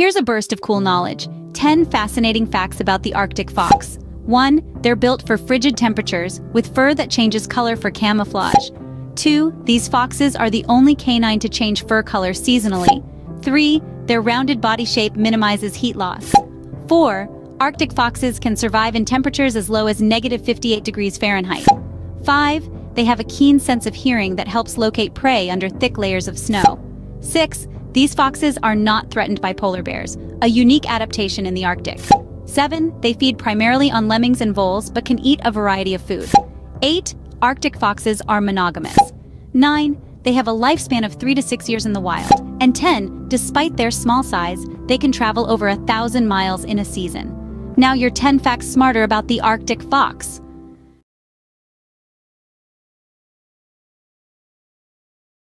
Here's a burst of cool knowledge. 10 fascinating facts about the Arctic fox. 1. They're built for frigid temperatures, with fur that changes color for camouflage. 2. These foxes are the only canine to change fur color seasonally. 3. Their rounded body shape minimizes heat loss. 4. Arctic foxes can survive in temperatures as low as negative 58 degrees Fahrenheit. 5. They have a keen sense of hearing that helps locate prey under thick layers of snow. 6. These foxes are not threatened by polar bears, a unique adaptation in the Arctic. 7. They feed primarily on lemmings and voles but can eat a variety of food. 8. Arctic foxes are monogamous. 9. They have a lifespan of 3 to 6 years in the wild. And 10. Despite their small size, they can travel over a thousand miles in a season. Now you're 10 facts smarter about the Arctic fox.